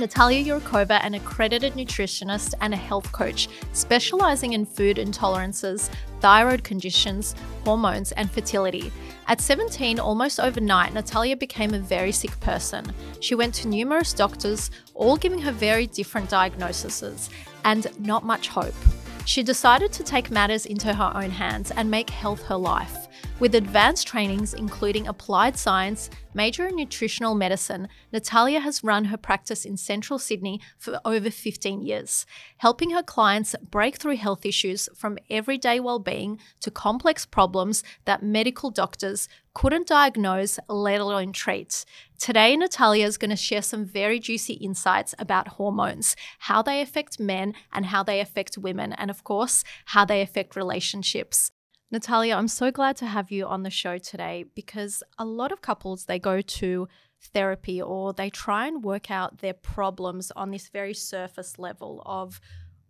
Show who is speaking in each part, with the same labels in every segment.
Speaker 1: Natalia Yurkova, an accredited nutritionist and a health coach specializing in food intolerances, thyroid conditions, hormones, and fertility. At 17, almost overnight, Natalia became a very sick person. She went to numerous doctors, all giving her very different diagnoses, and not much hope. She decided to take matters into her own hands and make health her life. With advanced trainings including applied science, major in nutritional medicine, Natalia has run her practice in central Sydney for over 15 years, helping her clients break through health issues from everyday well-being to complex problems that medical doctors couldn't diagnose, let alone treat. Today, Natalia is going to share some very juicy insights about hormones, how they affect men and how they affect women, and of course, how they affect relationships. Natalia, I'm so glad to have you on the show today because a lot of couples they go to therapy or they try and work out their problems on this very surface level of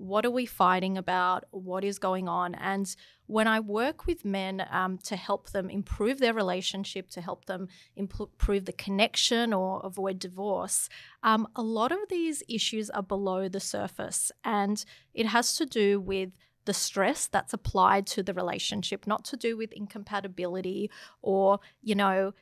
Speaker 1: what are we fighting about? What is going on? And when i work with men um, to help them improve their relationship to help them improve the connection or avoid divorce um, a lot of these issues are below the surface. And it has to do with the stress that's applied to the relationship, not to do with incompatibility or, you know,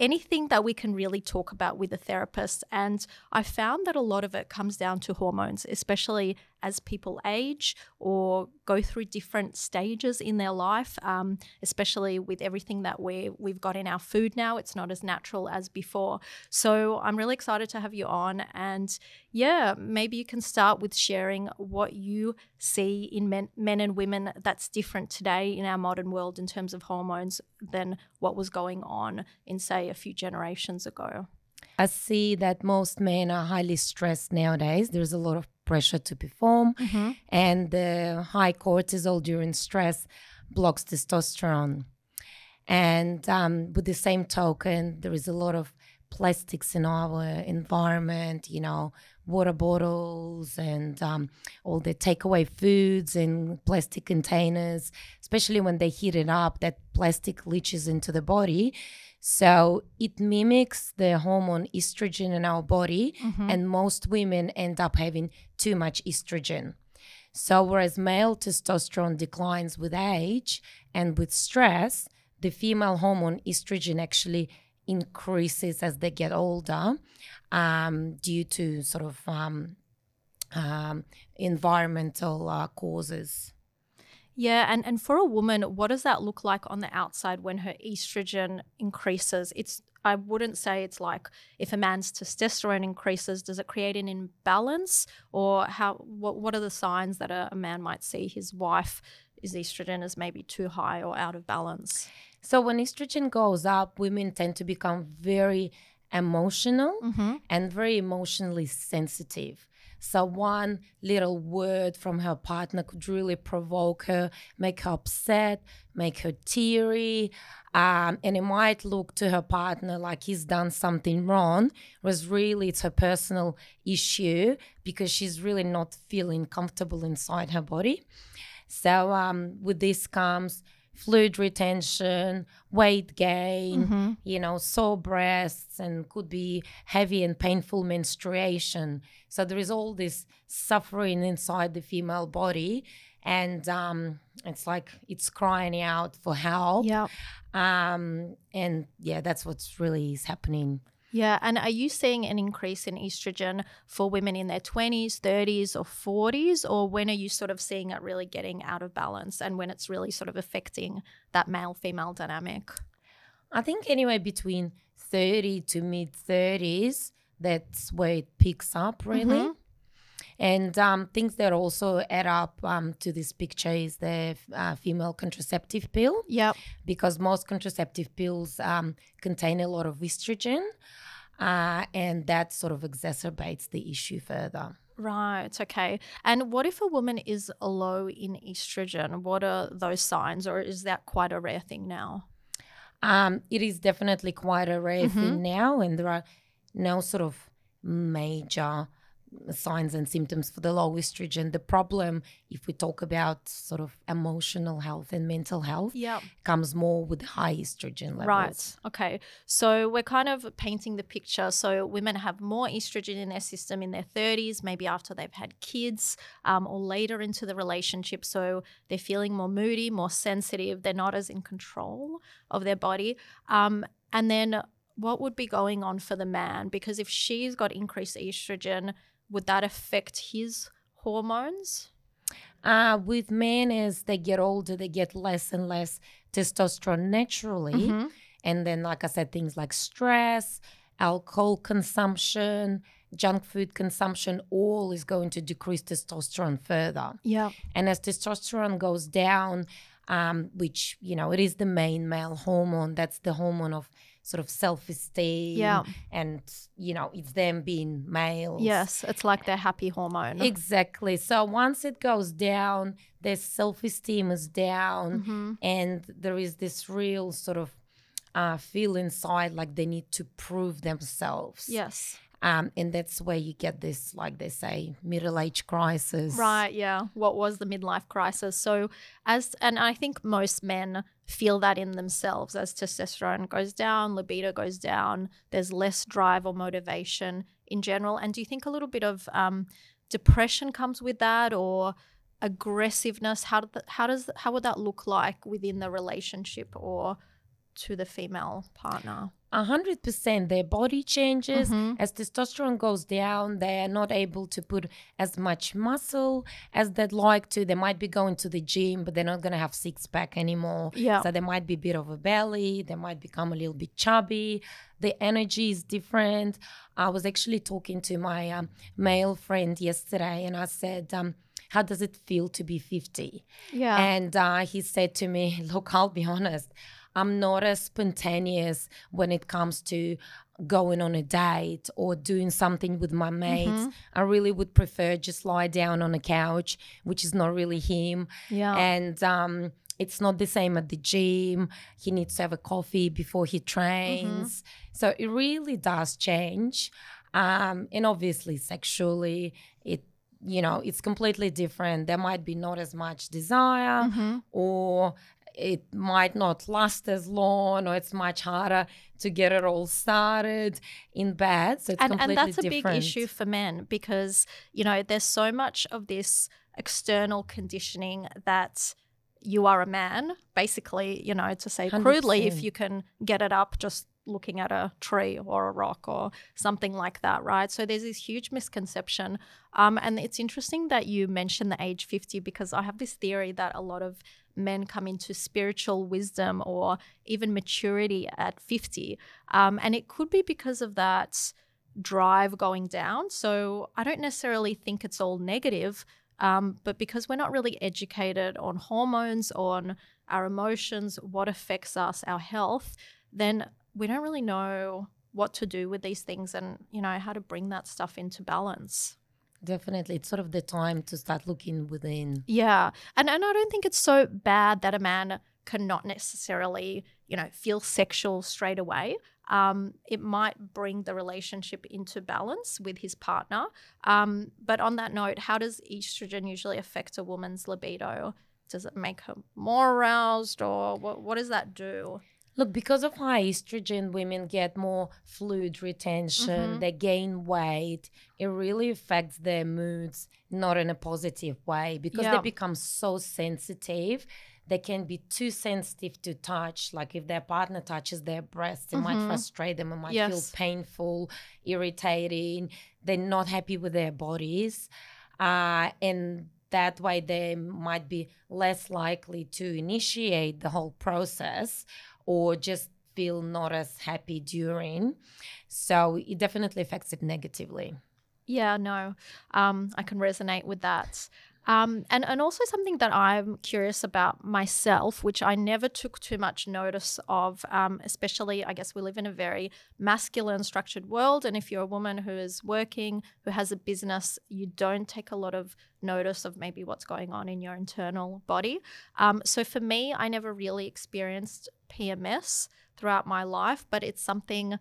Speaker 1: anything that we can really talk about with a therapist. And I found that a lot of it comes down to hormones, especially as people age or go through different stages in their life, um, especially with everything that we we've got in our food now. It's not as natural as before. So I'm really excited to have you on, and yeah, maybe you can start with sharing what you see in men, men and women that's different today in our modern world in terms of hormones than what was going on in say a few generations ago.
Speaker 2: I see that most men are highly stressed nowadays. There's a lot of pressure to perform, mm-hmm. and the high cortisol during stress blocks testosterone. And um, with the same token, there is a lot of plastics in our environment, you know, water bottles and um, all the takeaway foods in plastic containers, especially when they heat it up, that plastic leaches into the body. So it mimics the hormone estrogen in our body, mm-hmm. and most women end up having too much estrogen. So, whereas male testosterone declines with age and with stress, the female hormone estrogen actually increases as they get older um, due to sort of um, um, environmental uh, causes.
Speaker 1: Yeah, and, and for a woman, what does that look like on the outside when her estrogen increases? It's I wouldn't say it's like if a man's testosterone increases, does it create an imbalance, or how? What what are the signs that a, a man might see his wife is estrogen is maybe too high or out of balance?
Speaker 2: So when estrogen goes up, women tend to become very emotional mm-hmm. and very emotionally sensitive. So one little word from her partner could really provoke her, make her upset, make her teary. Um, and it might look to her partner like he's done something wrong, Was really it's her personal issue because she's really not feeling comfortable inside her body. So um, with this comes fluid retention, weight gain, mm-hmm. you know, sore breasts, and could be heavy and painful menstruation. So there is all this suffering inside the female body. And um, it's like it's crying out for help.
Speaker 1: Yeah.
Speaker 2: Um, and yeah, that's what's really is happening
Speaker 1: yeah. And are you seeing an increase in estrogen for women in their 20s, 30s, or 40s? Or when are you sort of seeing it really getting out of balance and when it's really sort of affecting that male female dynamic?
Speaker 2: I think anyway between 30 to mid 30s, that's where it picks up really. Mm-hmm. And um, things that also add up um, to this picture is the uh, female contraceptive pill.
Speaker 1: Yep.
Speaker 2: Because most contraceptive pills um, contain a lot of estrogen, uh, and that sort of exacerbates the issue further.
Speaker 1: Right. Okay. And what if a woman is low in estrogen? What are those signs, or is that quite a rare thing now?
Speaker 2: Um, it is definitely quite a rare mm-hmm. thing now, and there are no sort of major signs and symptoms for the low estrogen. The problem, if we talk about sort of emotional health and mental health,
Speaker 1: Yeah.
Speaker 2: comes more with high estrogen levels.
Speaker 1: Right. Okay. So we're kind of painting the picture. So women have more estrogen in their system in their 30s, maybe after they've had kids um, or later into the relationship. So they're feeling more moody, more sensitive. They're not as in control of their body. Um, and then what would be going on for the man? Because if she's got increased estrogen, would that affect his hormones?
Speaker 2: Uh, with men, as they get older, they get less and less testosterone naturally.
Speaker 1: Mhm.
Speaker 2: And then, like I said, things like stress, alcohol consumption, junk food consumption, all is going to decrease testosterone further.
Speaker 1: Yeah.
Speaker 2: And as testosterone goes down, um, which, you know, it is the main male hormone, that's the hormone of sort of self esteem.
Speaker 1: Yeah.
Speaker 2: And, you know, it's them being males.
Speaker 1: Yes. It's like their happy hormone.
Speaker 2: Exactly. So once it goes down, their self esteem is down,
Speaker 1: Mhm.
Speaker 2: and there is this real sort of uh, feel inside like they need to prove themselves.
Speaker 1: Yes.
Speaker 2: Um, and that's where you get this, like they say, middle age crisis.
Speaker 1: Right, yeah. What was the midlife crisis? So as and I think most men feel that in themselves as testosterone goes down, libido goes down, there's less drive or motivation in general. And do you think a little bit of um, depression comes with that or aggressiveness? How, how does how would that look like within the relationship or to the female partner?
Speaker 2: A hundred percent. Their body changes
Speaker 1: Mhm.
Speaker 2: as testosterone goes down. They are not able to put as much muscle as they'd like to. They might be going to the gym, but they're not going to have six pack anymore.
Speaker 1: Yeah.
Speaker 2: So there might be a bit of a belly. They might become a little bit chubby. The energy is different. I was actually talking to my um, male friend yesterday, and I said, um, "How does it feel to be 50?"
Speaker 1: Yeah.
Speaker 2: And uh, he said to me, Look, I'll be honest, I'm not as spontaneous when it comes to going on a date or doing something with my mates. I really would prefer just lie down on a couch, which is not really him.
Speaker 1: yeah.
Speaker 2: And um, it's not the same at the gym. He needs to have a coffee before he trains. So it really does change. Um, and obviously, sexually, it you know it's completely different. There might be not as much desire,
Speaker 1: Mhm.
Speaker 2: or it might not last as long, or it's much harder to get it all started in bed. So it's
Speaker 1: and,
Speaker 2: completely
Speaker 1: and that's a big issue for men because you know there's so much of this external conditioning that you are a man basically you know to say crudely if you can get it up just looking at a tree or a rock or something like that right? So there's this huge misconception. Um, and it's interesting that you mentioned the age 50 because i have this theory that a lot of men come into spiritual wisdom or even maturity at 50 um, and it could be because of that drive going down. So I don't necessarily think it's all negative, um, but because we're not really educated on hormones, on our emotions, what affects us, our health, then we don't really know what to do with these things and you know how to bring that stuff into balance.
Speaker 2: Definitely, it's sort of the time to start looking within.
Speaker 1: Yeah. And and I don't think it's so bad that a man cannot necessarily, you know, feel sexual straight away. Um, it might bring the relationship into balance with his partner. Um, but on that note, how does estrogen usually affect a woman's libido? Does it make her more aroused or what, what does that do?
Speaker 2: Look, because of high estrogen, women get more fluid retention,
Speaker 1: Mhm.
Speaker 2: they gain weight. It really affects their moods, not in a positive way, because
Speaker 1: Yeah.
Speaker 2: they become so sensitive. They can be too sensitive to touch. Like if their partner touches their breasts, it might
Speaker 1: Mhm.
Speaker 2: frustrate them, it might
Speaker 1: Yes.
Speaker 2: feel painful, irritating. They're not happy with their bodies. Uh, and that way they might be less likely to initiate the whole process or just feel not as happy during. So it definitely affects it negatively.
Speaker 1: Yeah, no, um, I can resonate with that. Um, and, and also something that I'm curious about myself, which I never took too much notice of, um, especially, I guess we live in a very masculine structured world. And if you're a woman who is working, who has a business, you don't take a lot of notice of maybe what's going on in your internal body. Um, so for me, I never really experienced PMS throughout my life, but it's something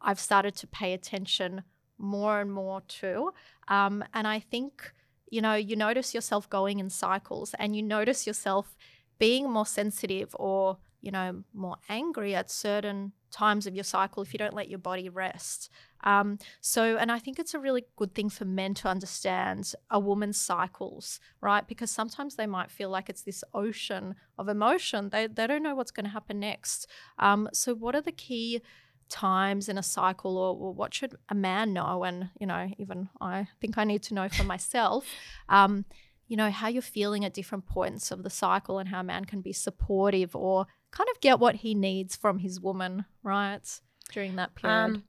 Speaker 1: I've started to pay attention more and more to. Um, and I think, you know, you notice yourself going in cycles and you notice yourself being more sensitive or, you know, more angry at certain times of your cycle if you don't let your body rest. Um, so, and I think it's a really good thing for men to understand a woman's cycles, right? Because sometimes they might feel like it's this ocean of emotion. They, they don't know what's going to happen next. Um, so, what are the key times in a cycle, or, or, what should a man know? And, you know, even I think I need to know for myself. Um, you know, how you're feeling at different points of the cycle and how a man can be supportive or kind of get what he needs from his woman, right? During that period. Um,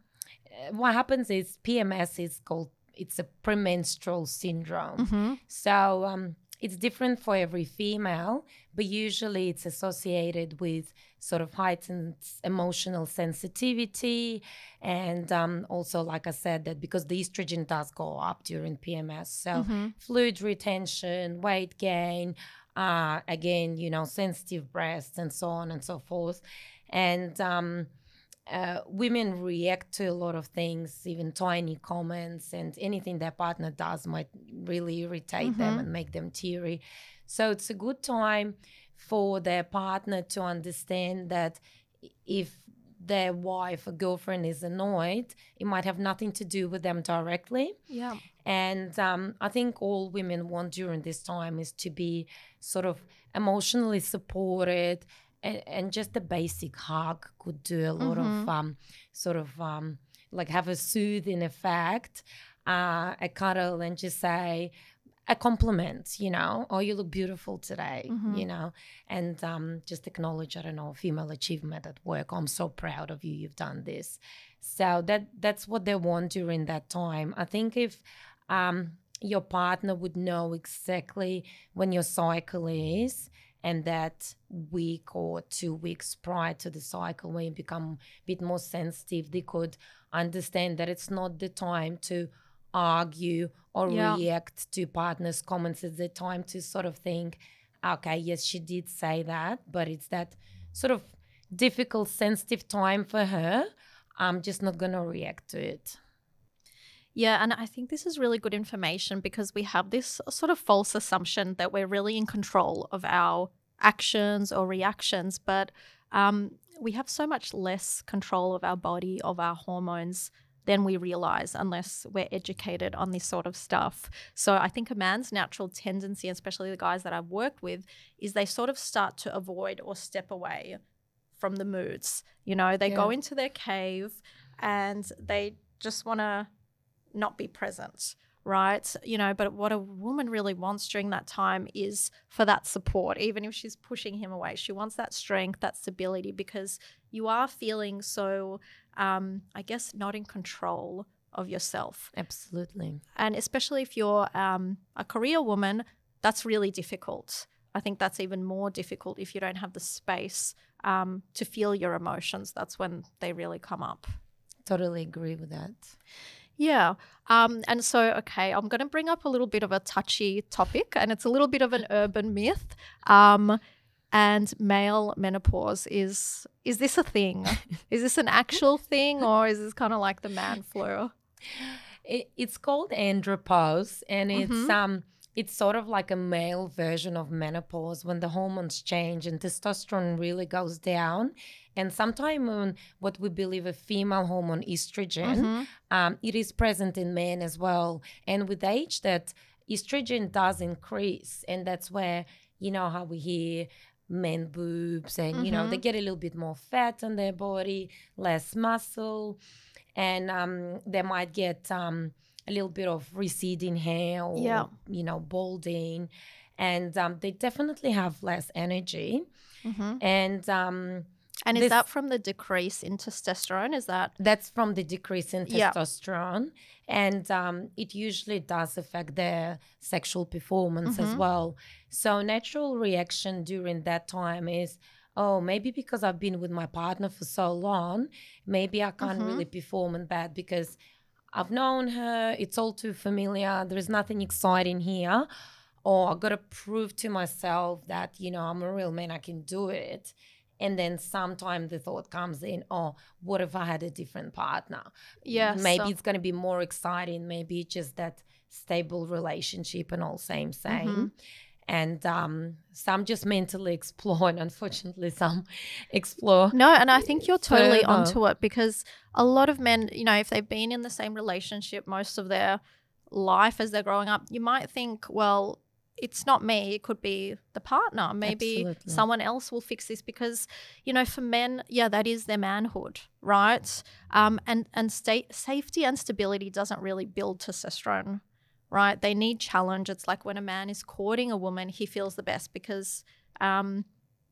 Speaker 2: what happens is PMS is called it's a premenstrual syndrome. Mm-hmm. So um, it's different for every female, but usually it's associated with sort of heightened emotional sensitivity. And um, also, like I said, that because the estrogen does go up during PMS. So, mm-hmm. fluid retention, weight gain, uh, again, you know, sensitive breasts, and so on and so forth. And um, uh, women react to a lot of things, even tiny comments, and anything their partner does might really irritate mm-hmm. them and make them teary. So it's a good time for their partner to understand that if their wife or girlfriend is annoyed, it might have nothing to do with them directly.
Speaker 1: Yeah.
Speaker 2: And um, I think all women want during this time is to be sort of emotionally supported and, and just a basic hug could do a lot mm-hmm. of um, sort of um, like have a soothing effect, uh, a cuddle, and just say a compliment, you know, oh, you look beautiful today, mm-hmm. you know, and um, just acknowledge, I don't know, female achievement at work. I'm so proud of you. You've done this. So that that's what they want during that time. I think if um, your partner would know exactly when your cycle is and that week or two weeks prior to the cycle when you become a bit more sensitive they could understand that it's not the time to argue or yeah. react to partner's comments. It's the time to sort of think okay yes she did say that but it's that sort of difficult sensitive time for her. I'm just not going to react to it
Speaker 1: yeah, and I think this is really good information because we have this sort of false assumption that we're really in control of our actions or reactions, but um, we have so much less control of our body, of our hormones than we realize unless we're educated on this sort of stuff. So I think a man's natural tendency, especially the guys that I've worked with, is they sort of start to avoid or step away from the moods. You know, they yeah. go into their cave and they just want to not be present right? You know, but what a woman really wants during that time is for that support, even if she's pushing him away. She wants that strength, that stability, because you are feeling so, um, I guess, not in control of yourself.
Speaker 2: Absolutely.
Speaker 1: And especially if you're um, a career woman, that's really difficult. I think that's even more difficult if you don't have the space um, to feel your emotions. That's when they really come up.
Speaker 2: Totally agree with that.
Speaker 1: Yeah. Um, and so, okay, I'm going to bring up a little bit of a touchy topic, and it's a little bit of an urban myth. Um, and male menopause is is this a thing? is this an actual thing, or is this kind of like the man flu?
Speaker 2: It, it's called andropause, and it's mm-hmm. um it's sort of like a male version of menopause when the hormones change and testosterone really goes down. And sometimes when what we believe a female hormone estrogen, mm-hmm. um, it is present in men as well. And with age, that estrogen does increase, and that's where you know how we hear men boobs and mm-hmm. you know they mm-hmm. get a little bit more fat on their body, less muscle, and um, they might get um, a little bit of receding hair or yeah. you know balding and um, they definitely have less energy mm-hmm. and um,
Speaker 1: and is this, that from the decrease in testosterone is that
Speaker 2: that's from the decrease in testosterone yeah. and um, it usually does affect their sexual performance mm-hmm. as well so natural reaction during that time is oh, maybe because I've been with my partner for so long, maybe I can't mm-hmm. really perform in bed because I've known her, it's all too familiar, there's nothing exciting here. Or I gotta prove to myself that, you know, I'm a real man, I can do it. And then sometime the thought comes in oh what if i had a different partner
Speaker 1: Yeah,
Speaker 2: maybe
Speaker 1: so-
Speaker 2: it's going to be more exciting maybe just that stable relationship and all same same
Speaker 1: Mm-hmm.
Speaker 2: and um, some just mentally explore and unfortunately some explore
Speaker 1: No, and I think you're totally
Speaker 2: Further.
Speaker 1: onto it because a lot of men, you know, if they've been in the same relationship most of their life as they're growing up, you might think, well, it's not me. It could be the partner. Maybe
Speaker 2: Absolutely.
Speaker 1: someone else will fix this because, you know, for men, yeah, that is their manhood, right? Um, and and state safety and stability doesn't really build testosterone, right? They need challenge. It's like when a man is courting a woman, he feels the best because um,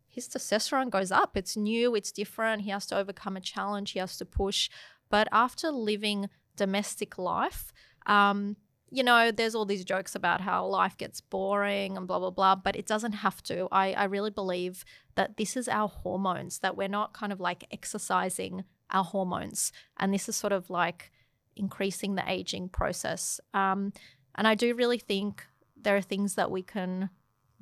Speaker 1: his testosterone goes up. It's new, it's different. He has to overcome a challenge, he has to push. But after living domestic life, um, you know, there's all these jokes about how life gets boring and blah, blah, blah, but it doesn't have to. I, I really believe that this is our hormones, that we're not kind of like exercising our hormones. And this is sort of like increasing the aging process. Um, and I do really think there are things that we can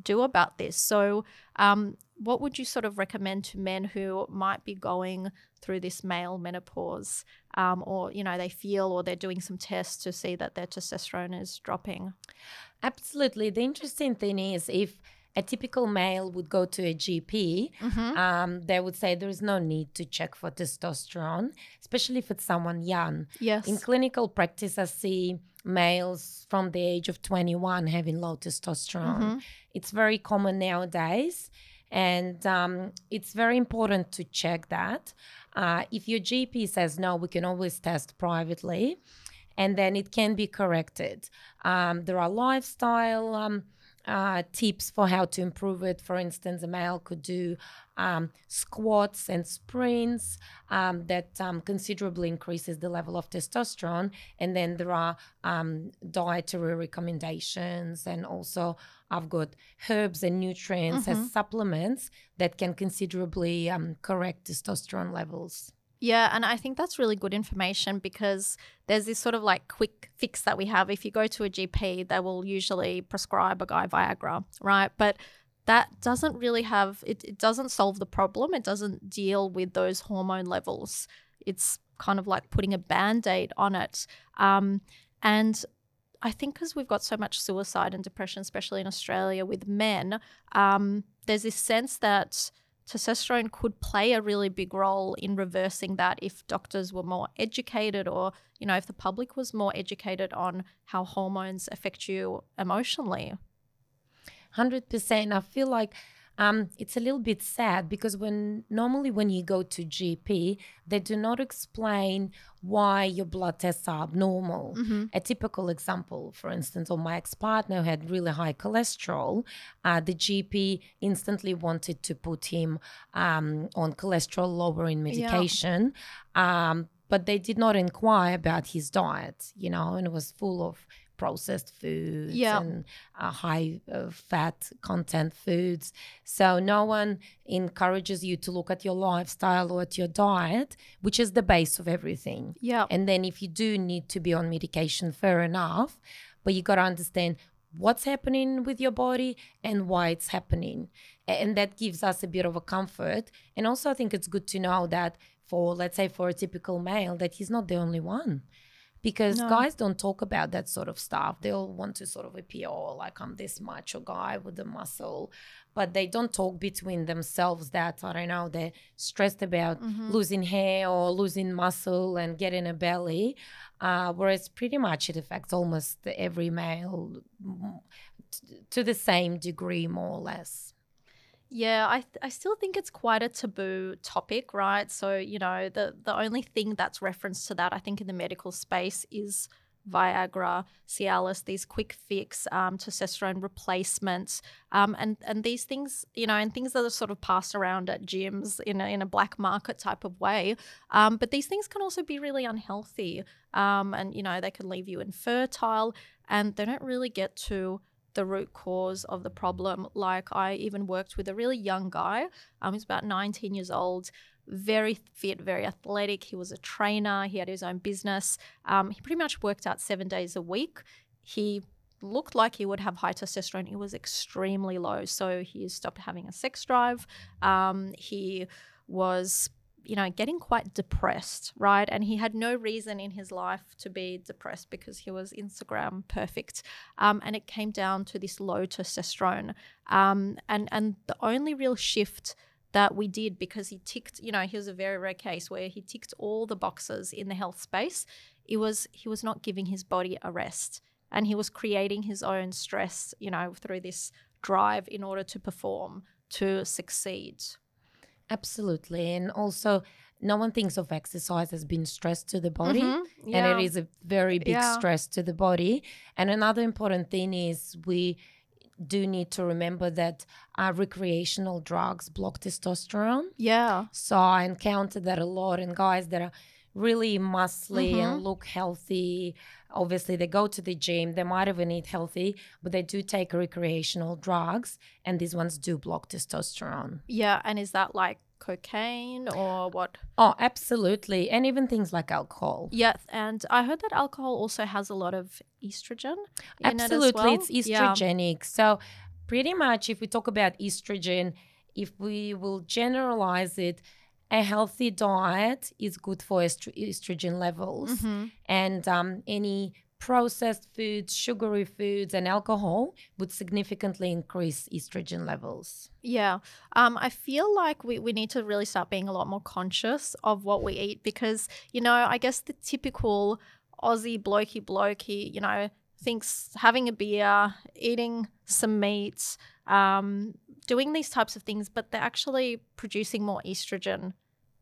Speaker 1: do about this. So, um, what would you sort of recommend to men who might be going through this male menopause, um, or you know they feel or they're doing some tests to see that their testosterone is dropping?
Speaker 2: Absolutely. The interesting thing is if a typical male would go to a GP,
Speaker 1: Mm-hmm.
Speaker 2: um, they would say there is no need to check for testosterone, especially if it's someone young.
Speaker 1: Yes.
Speaker 2: In clinical practice, I see males from the age of 21 having low testosterone.
Speaker 1: Mm-hmm.
Speaker 2: It's very common nowadays. And um, it's very important to check that. Uh, if your GP says no, we can always test privately and then it can be corrected. Um, there are lifestyle um, uh, tips for how to improve it. For instance, a male could do um, squats and sprints um, that um, considerably increases the level of testosterone. And then there are um, dietary recommendations, and also I've got herbs and nutrients as supplements that can considerably um, correct testosterone levels.
Speaker 1: Yeah, and I think that's really good information because there's this sort of like quick fix that we have. If you go to a GP, they will usually prescribe a guy Viagra, right? But that doesn't really have it, it doesn't solve the problem. It doesn't deal with those hormone levels. It's kind of like putting a band-aid on it. Um, and I think because we've got so much suicide and depression, especially in Australia with men, um, there's this sense that testosterone could play a really big role in reversing that if doctors were more educated or you know if the public was more educated on how hormones affect you emotionally
Speaker 2: Hundred percent. I feel like um, it's a little bit sad because when normally when you go to GP, they do not explain why your blood tests are abnormal. A typical example, for instance, of my ex-partner who had really high cholesterol, uh, the GP instantly wanted to put him um, on cholesterol lowering medication. Um, but they did not inquire about his diet, you know, and it was full of processed foods
Speaker 1: Yeah.
Speaker 2: and uh, high uh, fat content foods. So no one encourages you to look at your lifestyle or at your diet, which is the base of everything.
Speaker 1: yeah
Speaker 2: And then if you do need to be on medication, fair enough, but you got to understand what's happening with your body and why it's happening. And that gives us a bit of a comfort. And also I think it's good to know that for let's say for a typical male that he's not the only one. Because
Speaker 1: No.
Speaker 2: guys don't talk about that sort of stuff. They'll want to sort of appear, oh, like I'm this macho guy with the muscle. But they don't talk between themselves that, I don't know, they're stressed about losing hair or losing muscle and getting a belly. Uh, whereas pretty much it affects almost every male mm, t- to the same degree, more or less.
Speaker 1: Yeah, I, I still think it's quite a taboo topic, right? So, you know, the, the only thing that's referenced to that, I think, in the medical space is Viagra, Cialis, these quick fix, um, testosterone replacements, um, and and these things, you know, and things that are sort of passed around at gyms in a, in a black market type of way. Um, but these things can also be really unhealthy, um, and you know, they can leave you infertile, and they don't really get to the root cause of the problem. Like I even worked with a really young guy. Um, he's about 19 years old, very fit, very athletic. He was a trainer. He had his own business. Um, he pretty much worked out seven days a week. He looked like he would have high testosterone, it was extremely low. So he stopped having a sex drive. Um, he was you know, getting quite depressed, right? And he had no reason in his life to be depressed because he was Instagram perfect. Um, and it came down to this low testosterone. Um, and, and the only real shift that we did because he ticked, you know, he was a very rare case where he ticked all the boxes in the health space. It was he was not giving his body a rest and he was creating his own stress, you know, through this drive in order to perform, to succeed.
Speaker 2: Absolutely. And also, no one thinks of exercise as being stress to the body. Mm-hmm. Yeah. And it is a very big yeah. stress to the body. And another important thing is we do need to remember that uh, recreational drugs block testosterone.
Speaker 1: Yeah.
Speaker 2: So I encountered that a lot in guys that are really muscly mm-hmm. and look healthy. Obviously, they go to the gym, they might even eat healthy, but they do take recreational drugs, and these ones do block testosterone.
Speaker 1: Yeah. And is that like cocaine or what?
Speaker 2: Oh, absolutely. And even things like alcohol.
Speaker 1: Yes. And I heard that alcohol also has a lot of estrogen.
Speaker 2: absolutely.
Speaker 1: It well.
Speaker 2: It's estrogenic. Yeah. So, pretty much, if we talk about estrogen, if we will generalize it, a healthy diet is good for estrogen levels. Mm-hmm. And um, any processed foods, sugary foods, and alcohol would significantly increase estrogen levels.
Speaker 1: Yeah. Um, I feel like we, we need to really start being a lot more conscious of what we eat because, you know, I guess the typical Aussie blokey blokey, you know, thinks having a beer, eating some meat, um, doing these types of things, but they're actually producing more estrogen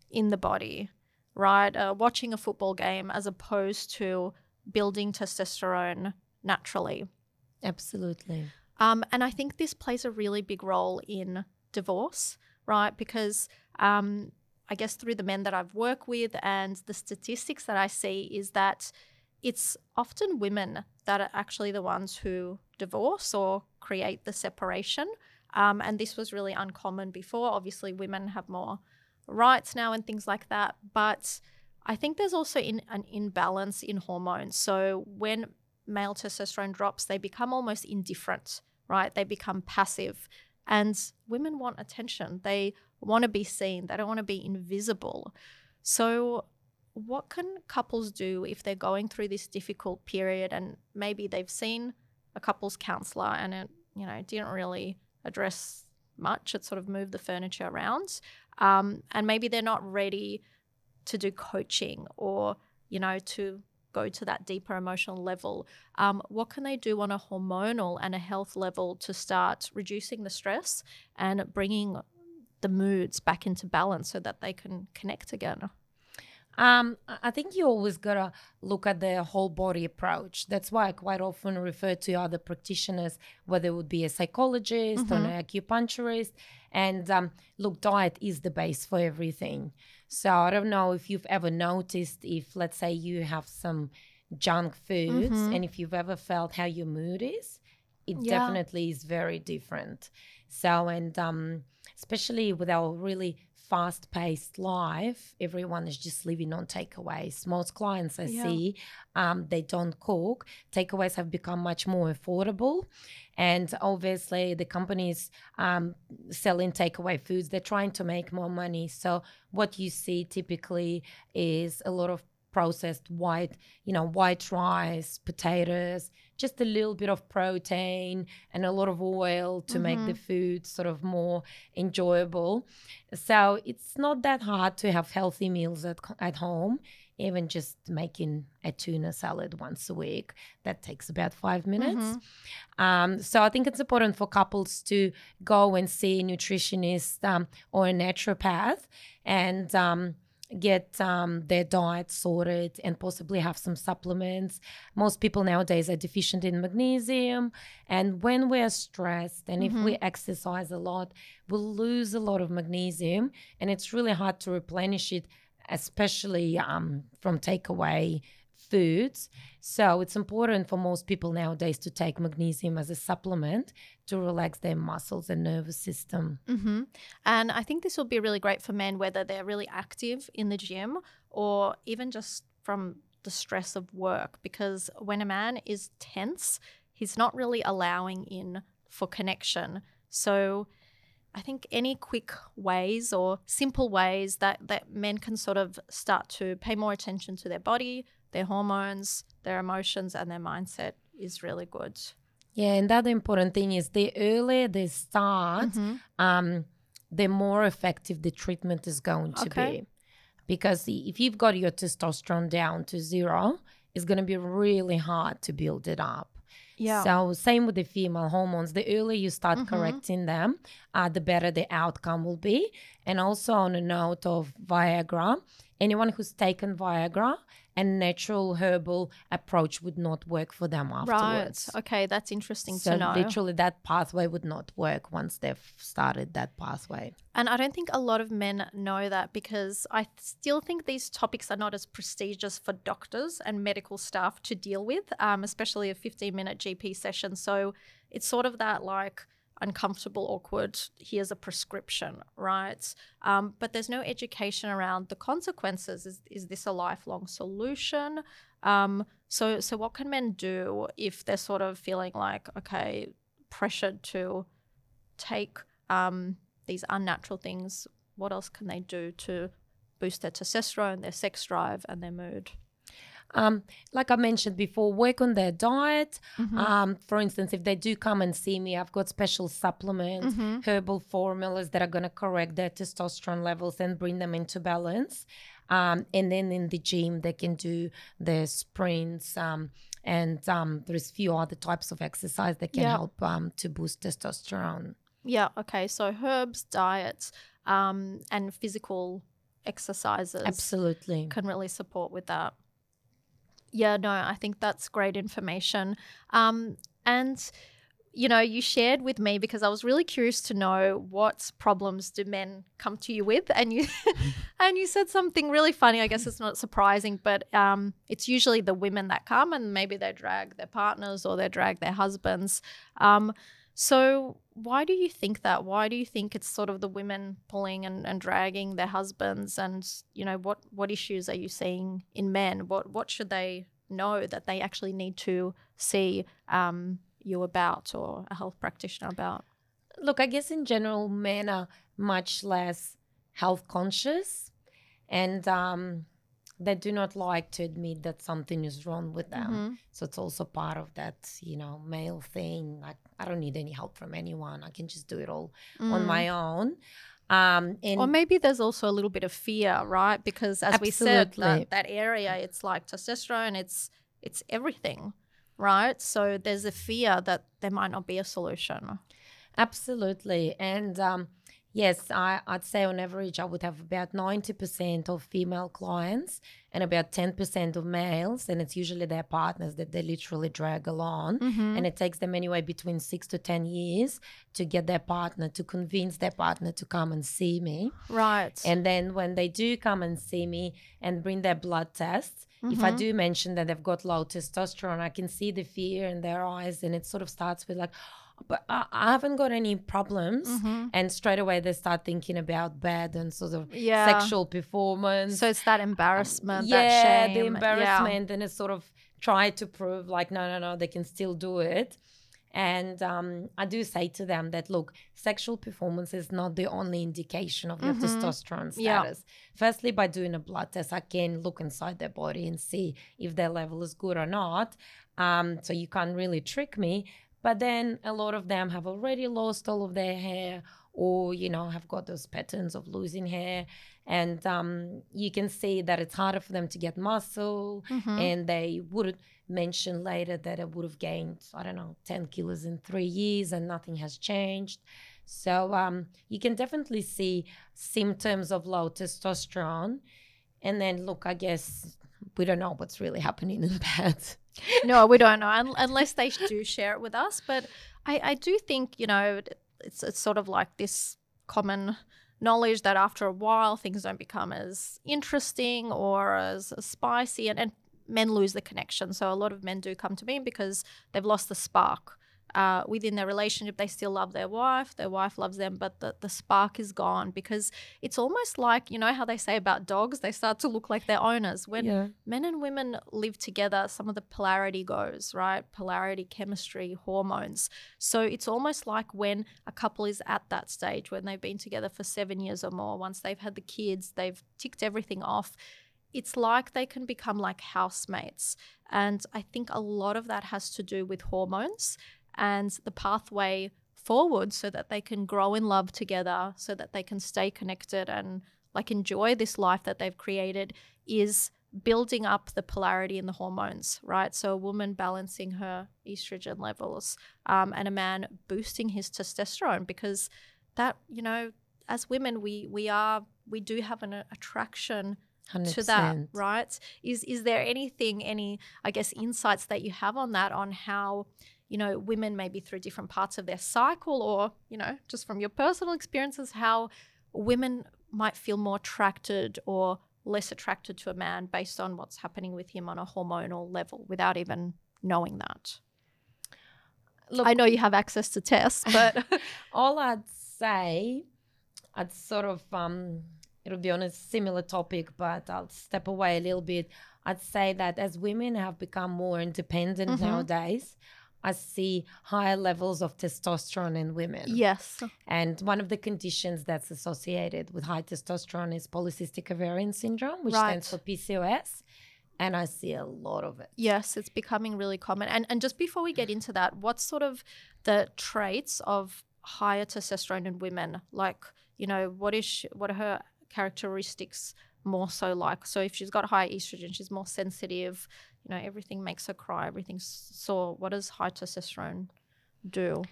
Speaker 1: in the body, right? Uh, watching a football game as opposed to building testosterone naturally.
Speaker 2: Absolutely.
Speaker 1: Um, and I think this plays a really big role in divorce, right? Because um, I guess through the men that I've worked with and the statistics that I see is that it's often women that are actually the ones who divorce or create the separation. Um, and this was really uncommon before. Obviously, women have more rights now and things like that. But I think there's also in, an imbalance in hormones. So when male testosterone drops, they become almost indifferent, right? They become passive. And women want attention. They want to be seen. They don't want to be invisible. So, what can couples do if they're going through this difficult period and maybe they've seen a couples counselor and it, you know, didn't really address much? It sort of moved the furniture around. Um, and maybe they're not ready to do coaching or, you know, to go to that deeper emotional level. Um, what can they do on a hormonal and a health level to start reducing the stress and bringing the moods back into balance so that they can connect again?
Speaker 2: Um, I think you always gotta look at the whole body approach. That's why I quite often refer to other practitioners, whether it would be a psychologist mm-hmm. or an acupuncturist. And um, look, diet is the base for everything. So I don't know if you've ever noticed if, let's say, you have some junk foods, mm-hmm. and if you've ever felt how your mood is, it yeah. definitely is very different. So, and um, especially with our really fast paced life, everyone is just living on takeaways. Most clients I yeah. see, um, they don't cook. Takeaways have become much more affordable. And obviously, the companies um, selling takeaway foods, they're trying to make more money. So, what you see typically is a lot of processed white, you know, white rice, potatoes, just a little bit of protein and a lot of oil to mm-hmm. make the mm-hmm. food sort of more enjoyable. So it's not that hard to have healthy meals at, at home even just making a tuna salad once a week that takes about five minutes mm-hmm. um, so i think it's important for couples to go and see a nutritionist um, or a naturopath and um, get um, their diet sorted and possibly have some supplements. Most people nowadays are deficient in magnesium. And when we're stressed and mm-hmm. if we mm-hmm. exercise a lot, we'll lose a lot of magnesium. And it's really hard to replenish it especially um, from takeaway foods. So it's important for most people nowadays to take magnesium as a supplement to relax their muscles and nervous system.
Speaker 1: Mm-hmm. And I think this will be really great for men, whether they're really active in the gym or even just from the stress of work, because when a man is tense, he's not really allowing in for connection. So I think any quick ways or simple ways that, that men can sort of start to pay more attention to their body, their hormones, their emotions, and their mindset is really good.
Speaker 2: Yeah, and the other important thing is the earlier they start,
Speaker 1: Mm-hmm.
Speaker 2: um, the more effective the treatment is going to
Speaker 1: Okay.
Speaker 2: be. Because if you've got your testosterone down to zero, it's going to be really hard to build it up.
Speaker 1: Yeah.
Speaker 2: So same with the female hormones. The earlier you start
Speaker 1: Mhm.
Speaker 2: correcting them, uh, the better the outcome will be. And also on a note of Viagra, anyone who's taken Viagra, a natural herbal approach would not work for them afterwards.
Speaker 1: Right. Okay, that's interesting
Speaker 2: So
Speaker 1: to know.
Speaker 2: literally that pathway would not work once they've started that pathway.
Speaker 1: And I don't think a lot of men know that because I still think these topics are not as prestigious for doctors and medical staff to deal with, um, especially a 15 minute GP session. So it's sort of that like uncomfortable, awkward, here's a prescription, right? Um, but there's no education around the consequences. Is, is this a lifelong solution? Um, so, so what can men do if they're sort of feeling like, okay, pressured to take um, these unnatural things, what else can they do to boost their testosterone, their sex drive, and their mood?
Speaker 2: Um, like I mentioned before, work on their diet.
Speaker 1: Mm-hmm.
Speaker 2: Um, for instance, if they do come and see me, I've got special supplements,
Speaker 1: Mm-hmm.
Speaker 2: herbal formulas that are going to correct their testosterone levels and bring them into balance. Um, and then in the gym, they can do their sprints. Um, and um, there's few other types of exercise that can
Speaker 1: Yeah.
Speaker 2: help um, to boost testosterone.
Speaker 1: Yeah, okay. So herbs, diets, um, and physical exercises
Speaker 2: Absolutely.
Speaker 1: can really support with that. Yeah, no, I think that's great information. Um, and you know, you shared with me because I was really curious to know what problems do men come to you with, and you and you said something really funny. I guess it's not surprising, but um, it's usually the women that come, and maybe they drag their partners or they drag their husbands. Um, so why do you think that? Why do you think it's sort of the women pulling and, and dragging their husbands? And you know, what what issues are you seeing in men? What what should they know that they actually need to see um, you about or a health practitioner about?
Speaker 2: Look, I guess in general, men are much less health conscious and um, they do not like to admit that something is wrong with them.
Speaker 1: Mhm.
Speaker 2: So it's also part of that, you know, male thing. Like, I don't need any help from anyone. I can just do it all on
Speaker 1: Mm.
Speaker 2: my own. Um, and
Speaker 1: Or maybe there's also a little bit of fear, right? Because as we said, that, that area, it's like testosterone, it's it's everything, right? So there's a fear that there might not be a solution.
Speaker 2: Absolutely. And um, yes, I, I'd say on average, I would have about 90% of female clients and about 10% of males. And it's usually their partners that they literally drag along.
Speaker 1: Mm-hmm.
Speaker 2: And it takes them anyway between six to 10 years to get their partner, to convince their partner to come and see me.
Speaker 1: Right.
Speaker 2: And then when they do come and see me and bring their blood tests, if I
Speaker 1: Mhm.
Speaker 2: do mention that they've got low testosterone, I can see the fear in their eyes, and it sort of starts with like, "But I, I haven't got any problems,"
Speaker 1: Mhm.
Speaker 2: and straight away they start thinking about bad and sort of
Speaker 1: Yeah.
Speaker 2: sexual performance.
Speaker 1: So it's that embarrassment,
Speaker 2: yeah,
Speaker 1: that shame.
Speaker 2: the
Speaker 1: Yeah.
Speaker 2: embarrassment, and it's sort of try to prove like, no, no, no, they can still do it. And um, I do say to them that look, sexual performance is not the only indication of your
Speaker 1: Mhm.
Speaker 2: testosterone
Speaker 1: Yeah.
Speaker 2: status. Firstly, by doing a blood test, I can look inside their body and see if their level is good or not. Um, so you can't really trick me. But then a lot of them have already lost all of their hair or, you know, have got those patterns of losing hair. And um, you can see that it's harder for them to get muscle
Speaker 1: Mhm.
Speaker 2: and they would mention later that I would have gained, I don't know, 10 kilos in three years and nothing has changed. So um, you can definitely see symptoms of low testosterone. And then, look, I guess we don't know what's really happening in the bed.
Speaker 1: No, we don't know un- unless they do share it with us. But I, I do think you know it's it's sort of like this common knowledge that after a while things don't become as interesting or as, as spicy, and, and men lose the connection. So a lot of men do come to me because they've lost the spark. Uh, within their relationship, they still love their wife, their wife loves them, but the, the spark is gone because it's almost like, you know, how they say about dogs, they start to look like their owners. When
Speaker 2: Yeah.
Speaker 1: men and women live together, some of the polarity goes, right? Polarity, chemistry, hormones. So it's almost like when a couple is at that stage, when they've been together for seven years or more, once they've had the kids, they've ticked everything off. It's like they can become like housemates. And I think a lot of that has to do with hormones and the pathway forward so that they can grow in love together, so that they can stay connected and like enjoy this life that they've created is building up the polarity in the hormones, right? So a woman balancing her estrogen levels um, and a man boosting his testosterone because that, you know, as women, we we are we do have an attraction
Speaker 2: 100%.
Speaker 1: to that, right? Is is there anything, any I guess insights that you have on that, on how you know women maybe through different parts of their cycle, or you know just from your personal experiences, how women might feel more attracted or less attracted to a man based on what's happening with him on a hormonal level without even knowing that.
Speaker 2: Look,
Speaker 1: I know you have access to tests, but
Speaker 2: all I'd say, I'd sort of, um, it'll be on a similar topic, but I'll step away a little bit. I'd say that as women have become more independent
Speaker 1: Mhm.
Speaker 2: nowadays, I see higher levels of testosterone in women.
Speaker 1: yes,
Speaker 2: And one of the conditions that's associated with high testosterone is polycystic ovarian syndrome, which
Speaker 1: Right.
Speaker 2: stands for PCOS. And I see a lot of it.
Speaker 1: Yes, it's becoming really common. And and just before we get into that, what's sort of the traits of higher testosterone in women? Like, you know, what is she, what are her characteristics more so like? So if she's got high estrogen, she's more sensitive. You know, everything makes her cry. Everything's sore. What does high testosterone do?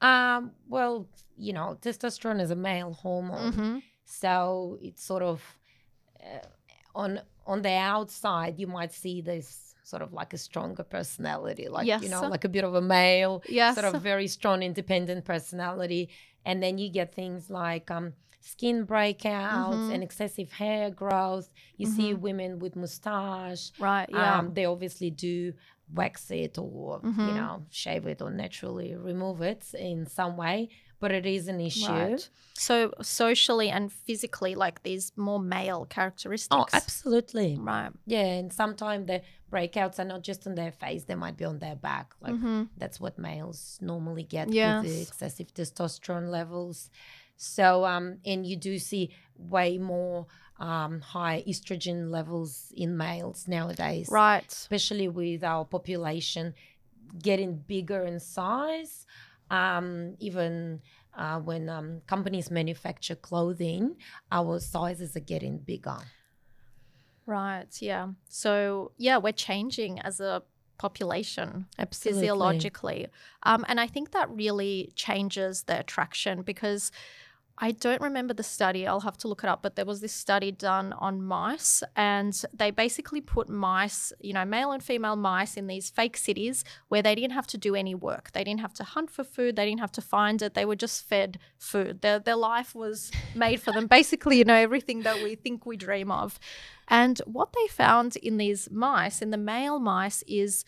Speaker 2: Um, well, you know, testosterone is a male hormone.
Speaker 1: Mm-hmm.
Speaker 2: So it's sort of uh, on on the outside, you might see this sort of like a stronger personality, like you know, like a bit of a male,
Speaker 1: Yes.
Speaker 2: sort of very strong, independent personality, and then you get things like um, skin breakouts
Speaker 1: Mhm.
Speaker 2: and excessive hair growth. You see women with mustache.
Speaker 1: Right. Yeah.
Speaker 2: Um, they obviously do wax it or you
Speaker 1: Mhm.
Speaker 2: know shave it or naturally remove it in some way, but it is an issue.
Speaker 1: Right. So socially and physically, like these more male characteristics.
Speaker 2: Oh, absolutely.
Speaker 1: Right.
Speaker 2: Yeah, and sometimes the breakouts are not just on their face; they might be on their back. Like
Speaker 1: hmm
Speaker 2: that's what males normally get with the excessive testosterone levels. So, um, and you do see way more um, high estrogen levels in males nowadays,
Speaker 1: Right.
Speaker 2: especially with our population getting bigger in size. Um, even uh, when um, companies manufacture clothing, our sizes are getting bigger.
Speaker 1: Right. Yeah. So yeah, we're changing as a population
Speaker 2: Absolutely.
Speaker 1: physiologically, um, and I think that really changes the attraction because I don't remember the study. I'll have to look it up. But there was this study done on mice, and they basically put mice, you know, male and female mice, in these fake cities where they didn't have to do any work. They didn't have to hunt for food. They didn't have to find it. They were just fed food. Their their life was made for them. Basically, you know, everything that we think we dream of. And what they found in these mice, in the male mice, is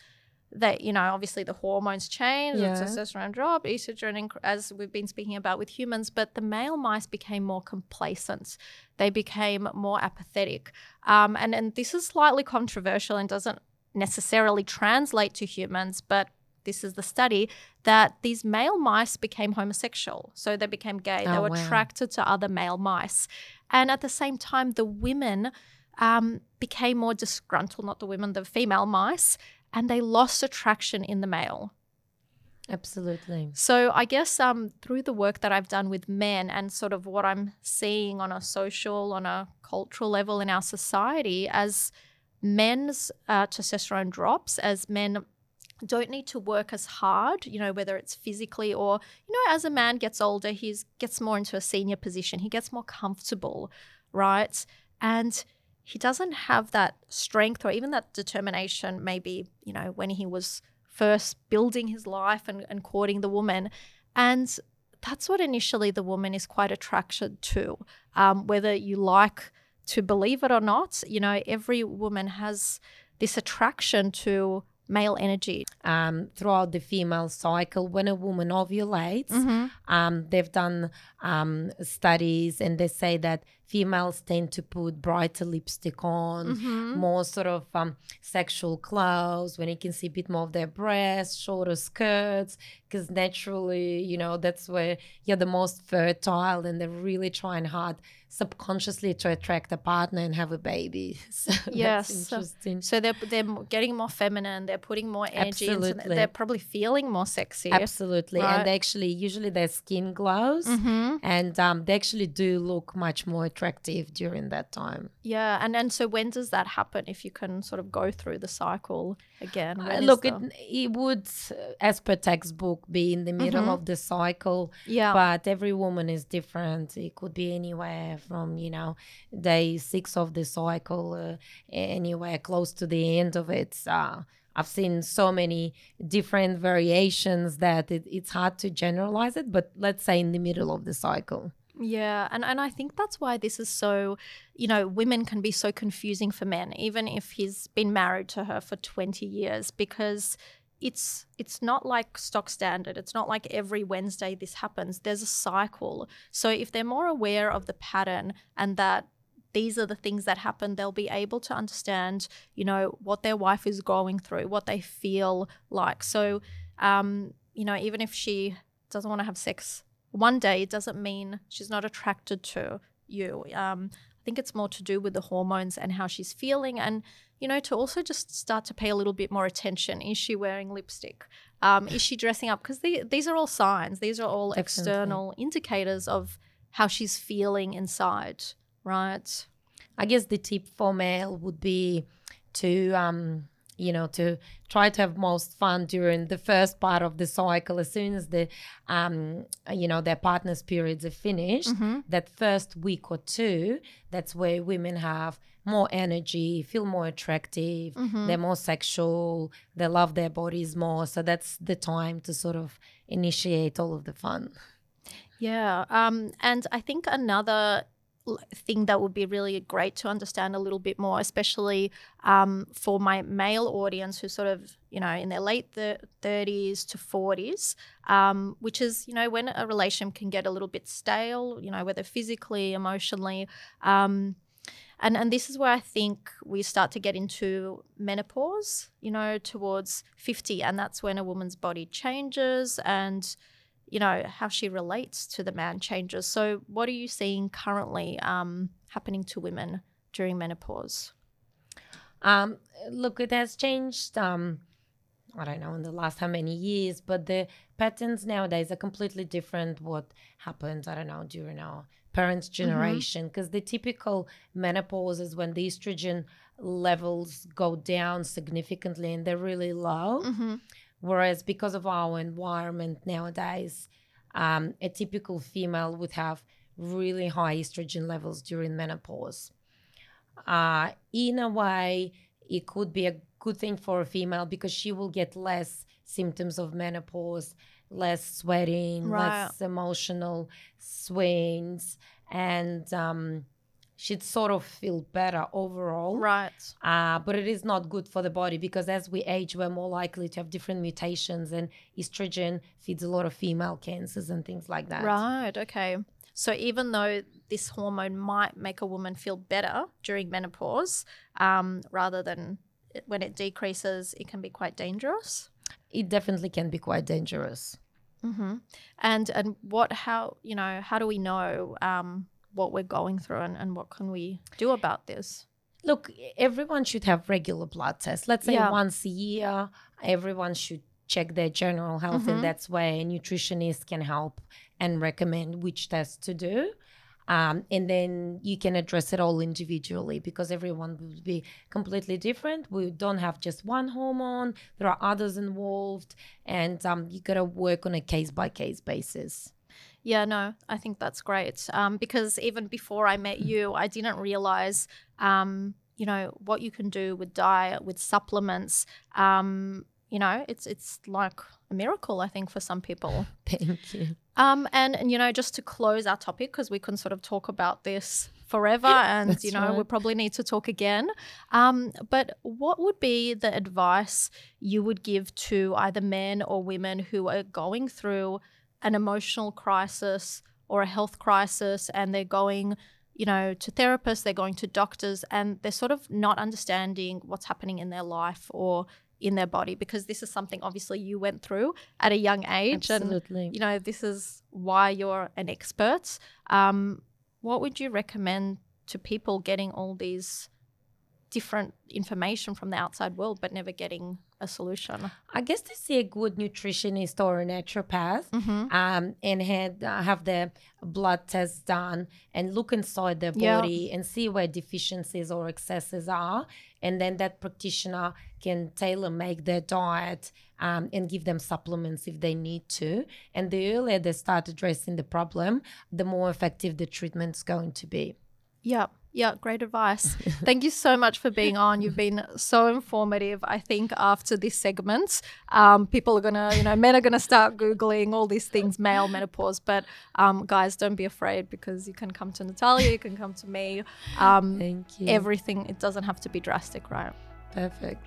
Speaker 1: that you know obviously the hormones change,
Speaker 2: Yeah.
Speaker 1: the testosterone drop, estrogen, as we've been speaking about with humans. But the male mice became more complacent. They became more apathetic, um, and and this is slightly controversial and doesn't necessarily translate to humans, but this is the study that these male mice became homosexual. So they became gay. they
Speaker 2: Oh,
Speaker 1: were
Speaker 2: wow.
Speaker 1: attracted to other male mice. And at the same time, the women um, became more disgruntled, not the women, the female mice, and they lost attraction in the male.
Speaker 2: Absolutely.
Speaker 1: So I guess um, through the work that I've done with men and sort of what I'm seeing on a social, on a cultural level in our society, as men's uh, testosterone drops, as men don't need to work as hard, you know, whether it's physically or, you know, as a man gets older, he gets more into a senior position, he gets more comfortable, right? And he doesn't have that strength or even that determination, maybe, you know, when he was first building his life and, and courting the woman. And that's what initially the woman is quite attracted to. Um, whether you like to believe it or not, you know, every woman has this attraction to male energy?
Speaker 2: Um, throughout the female cycle, when a woman ovulates,
Speaker 1: Mm-hmm.
Speaker 2: um, they've done um, studies and they say that females tend to put brighter lipstick on,
Speaker 1: Mm-hmm.
Speaker 2: more sort of um, sexual clothes, when you can see a bit more of their breasts, shorter skirts, because naturally, you know, that's where you're the most fertile and they're really trying hard subconsciously to attract a partner and have a baby. So
Speaker 1: Yes.
Speaker 2: that's
Speaker 1: So-
Speaker 2: interesting.
Speaker 1: So they're they're getting more feminine. They're putting more energy into.
Speaker 2: Absolutely.
Speaker 1: They're probably feeling more sexy.
Speaker 2: Absolutely.
Speaker 1: Right.
Speaker 2: And they actually, usually their skin glows
Speaker 1: Mm-hmm.
Speaker 2: and um, they actually do look much more attractive during that time.
Speaker 1: Yeah, and and so when does that happen? If you can sort of go through the cycle again.
Speaker 2: Uh, look, it,
Speaker 1: the-
Speaker 2: it would, uh, as per textbook, be in the middle
Speaker 1: Mhm.
Speaker 2: of the cycle,
Speaker 1: yeah.
Speaker 2: but every woman is different. It could be anywhere from, you know, day six of the cycle, uh, anywhere close to the end of it. Uh, I've seen so many different variations that it, it's hard to generalize it, but let's say in the middle of the cycle.
Speaker 1: Yeah, and and I think that's why this is so, you know, women can be so confusing for men, even if he's been married to her for twenty years, because it's it's not like stock standard. It's not like every Wednesday this happens. There's a cycle. So if they're more aware of the pattern and that these are the things that happen, they'll be able to understand, you know, what their wife is going through, what they feel like. So, um, you know, even if she doesn't want to have sex one day, it doesn't mean she's not attracted to you. Um, I think it's more to do with the hormones and how she's feeling, and you know, to also just start to pay a little bit more attention. Is she wearing lipstick? Um, is she dressing up? Because the, these are all signs. These are all
Speaker 2: Definitely.
Speaker 1: external indicators of how she's feeling inside, right?
Speaker 2: I guess the tip for male would be to um you know to try to have most fun during the first part of the cycle as soon as the um you know their partner's periods are finished
Speaker 1: Mm-hmm.
Speaker 2: that first week or two that's where women have more energy feel more attractive
Speaker 1: Mm-hmm.
Speaker 2: they're more sexual they love their bodies more so that's the time to sort of initiate all of the fun
Speaker 1: Yeah. Um, and I think another thing that would be really great to understand a little bit more, especially um, for my male audience who sort of, you know, in their late thir- 30s to 40s, um, which is, you know, when a relationship can get a little bit stale, you know, whether physically, emotionally. Um, and, and this is where I think we start to get into menopause, you know, towards 50. And that's when a woman's body changes and, you know, how she relates to the man changes. So, what are you seeing currently um, happening to women during menopause?
Speaker 2: Um, look, it has changed. Um, I don't know in the last how many years, but the patterns nowadays are completely different. What happened, I don't know, during our parents' generation, because the typical menopause is when the estrogen levels go down significantly and they're really low.
Speaker 1: Mm-hmm.
Speaker 2: Whereas because of our environment nowadays, um, a typical female would have really high estrogen levels during menopause. Uh, in a way, it could be a good thing for a female because she will get less symptoms of menopause, less sweating,
Speaker 1: Right.
Speaker 2: less emotional swings, and um, she'd sort of feel better overall.
Speaker 1: Right.
Speaker 2: Uh, but it is not good for the body because as we age, we're more likely to have different mutations, and estrogen feeds a lot of female cancers and things like that.
Speaker 1: Right. Okay. So, even though this hormone might make a woman feel better during menopause, um, rather than when it decreases, it can be quite dangerous.
Speaker 2: It definitely can be quite dangerous.
Speaker 1: Mm-hmm. And and what how you know how do we know um, what we're going through and, and what can we do about this?
Speaker 2: Look, everyone should have regular blood tests. Let's say
Speaker 1: Yeah.
Speaker 2: once a year, everyone should check their general health,
Speaker 1: Mhm.
Speaker 2: and that's where a nutritionist can help and recommend which tests to do. Um, and then you can address it all individually because everyone will be completely different. We don't have just one hormone, there are others involved, and um, you got to work on a case by case basis.
Speaker 1: Yeah, no, I think that's great. Um, because even before I met you, I didn't realize, um, you know, what you can do with diet, with supplements. Um, you know, it's it's like a miracle, I think, for some people.
Speaker 2: Thank you.
Speaker 1: Um, and, and you know, just to close our topic, because we can sort of talk about this forever, and you know
Speaker 2: right.
Speaker 1: we probably need to talk again. Um, but what would be the advice you would give to either men or women who are going through an emotional crisis or a health crisis, and they're going, you know, to therapists, they're going to doctors, and they're sort of not understanding what's happening in their life or in their body because this is something obviously you went through at a young age
Speaker 2: Absolutely.
Speaker 1: and you know this is why you're an expert um, what would you recommend to people getting all these different information from the outside world but never getting a solution
Speaker 2: I guess to see a good nutritionist or a naturopath um, and had, uh, have the blood test done and look inside their
Speaker 1: Yeah.
Speaker 2: body and see where deficiencies or excesses are. And then that practitioner can tailor make their diet um, and give them supplements if they need to. And the earlier they start addressing the problem, the more effective the treatment's going to be.
Speaker 1: Yeah, yeah, great advice. Thank you so much for being on. You've been so informative. I think after this segment, um, people are gonna, you know, men are gonna start googling all these things, male menopause. But um, guys, don't be afraid because you can come to Natalia, you can come to me. Um,
Speaker 2: Thank you.
Speaker 1: everything. It doesn't have to be drastic, right?
Speaker 2: Perfect.